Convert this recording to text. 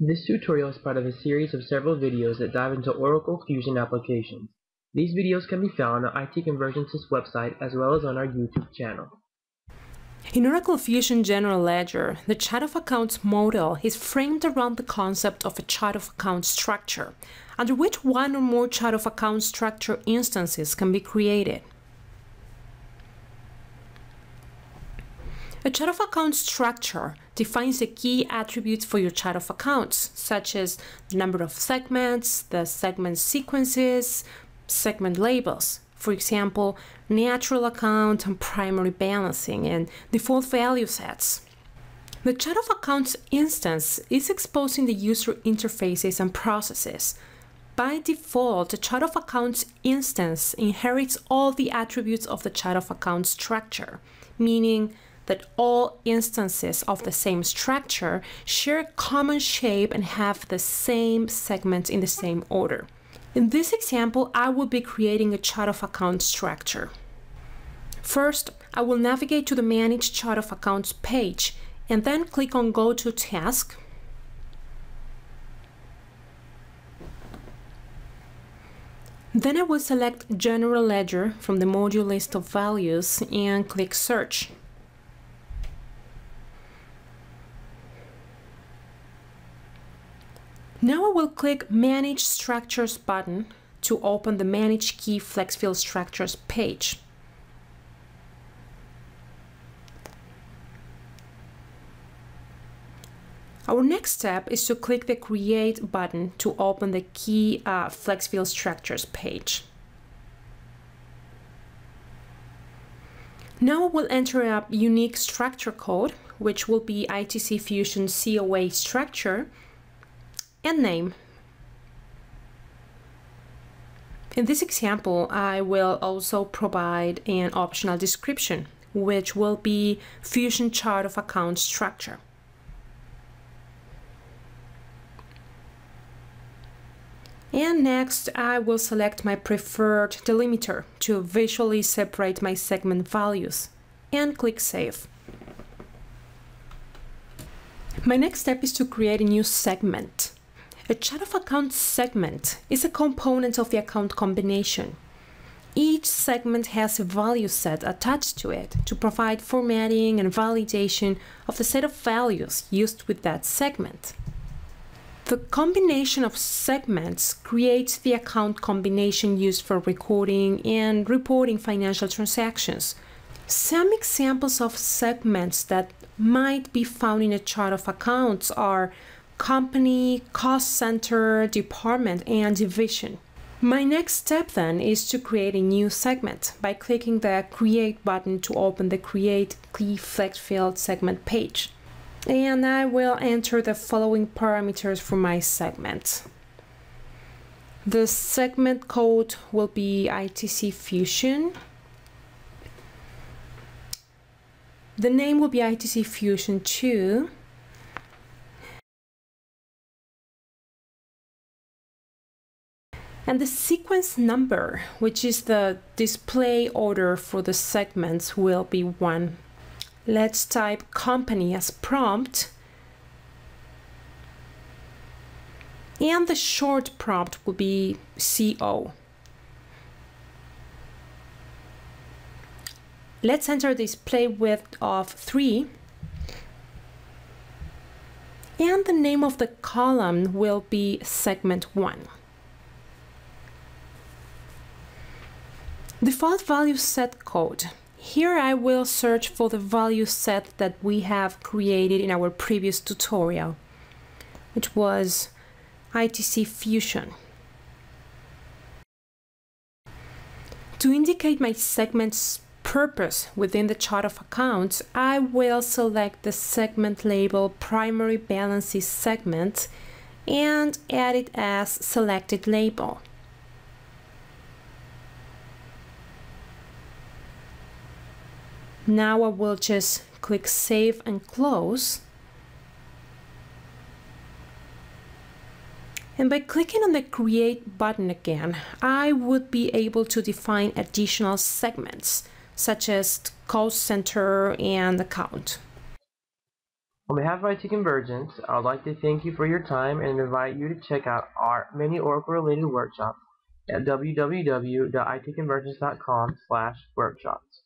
This tutorial is part of a series of several videos that dive into Oracle Fusion applications. These videos can be found on the IT Convergence' website as well as on our YouTube channel. In Oracle Fusion General Ledger, the chart of accounts model is framed around the concept of a chart of accounts structure, under which one or more chart of accounts structure instances can be created. A chart of accounts structure defines the key attributes for your chart of accounts, such as the number of segments, the segment sequences, segment labels. For example, natural account and primary balancing and default value sets. The chart of accounts instance is exposing the user interfaces and processes. By default, the chart of accounts instance inherits all the attributes of the chart of accounts structure, meaning that all instances of the same structure share a common shape and have the same segments in the same order. In this example, I will be creating a chart of accounts structure. First, I will navigate to the Manage Chart of Accounts page and then click on Go to Task. Then I will select General Ledger from the module list of values and click Search. Now I will click Manage Structures button to open the Manage Key FlexField Structures page. Our next step is to click the Create button to open the Key uh, FlexField Structures page. Now we'll enter a unique structure code, which will be ITC Fusion COA structure, and name. In this example, I will also provide an optional description, which will be Fusion Chart of Account Structure. And next, I will select my preferred delimiter to visually separate my segment values and click Save. My next step is to create a new segment. A chart of account segment is a component of the account combination. Each segment has a value set attached to it to provide formatting and validation of the set of values used with that segment. The combination of segments creates the account combination used for recording and reporting financial transactions. Some examples of segments that might be found in a chart of accounts are company, cost center, department, and division. My next step then is to create a new segment by clicking the Create button to open the Create Key flex field segment page. And I will enter the following parameters for my segment. The segment code will be ITC Fusion. The name will be ITC Fusion 2. And the sequence number, which is the display order for the segments, will be 1. Let's type company as prompt. And the short prompt will be CO. Let's enter display width of 3. And the name of the column will be segment 1. Default value set code. Here I will search for the value set that we have created in our previous tutorial, which was ITC Fusion. To indicate my segment's purpose within the chart of accounts, I will select the segment label primary balancing segment and add it as selected label. Now I will just click Save and Close. And by clicking on the Create button again, I would be able to define additional segments, such as cost center and account. On behalf of IT Convergence, I would like to thank you for your time and invite you to check out our many Oracle-related workshops at www.itconvergence.com/workshops.